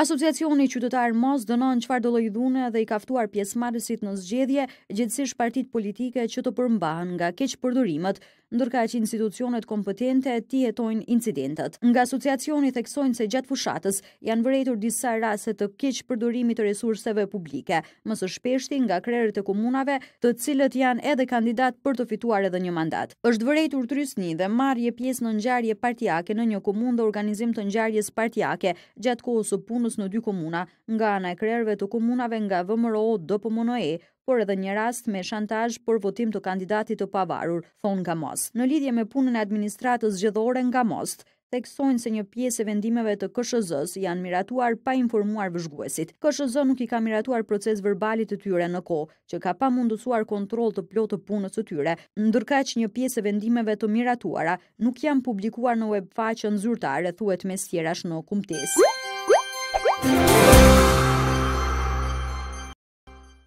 Asociacioni Qytetar MOST dënon çfarëdo lloj dhune dhe i ka ftuar pjesëmarrësit në zgjedhje, gjegjësisht partitë politike që të përmbahen nga keqpërdorimet. ndërkaq institucionet kompetente t'i hetojnë incidentet. Nga asociacioni theksojnë se gjatë fushatës janë vërejtur disa raste të keqpërdorimit të resurseve publike, më së shpeshti nga krerët e komunave, të cilët janë edhe kandidatë për të fituar edhe një mandat. Është vërejtur trysni dhe marrje pjesë në ngjarje partiake në një komunë dhe organizim të ngjarjes partiake gjatë kohës së punës në dy komuna, nga ana e krerëve të komunave nga VMRO-DPMNE, por edhe një rast me shantazh për votim të kandidatit të pavarur, thonë nga MOST. Në lidhje me punën e administratës zgjedhore nga MOST, theksojnë se një pjesë e vendimeve të KSHZ-së janë miratuar pa informuar vëzhguesit. KSHZ nuk i ka miratuar procesverbalet e tyre në kohë, që ka pamundësuar kontroll të plotë të punës së tyre, ndërkaq një pjesë e vendimeve të miratuara nuk janë publikuar në web faqen zyrtare, thuhet mes tjerash në kumtesë.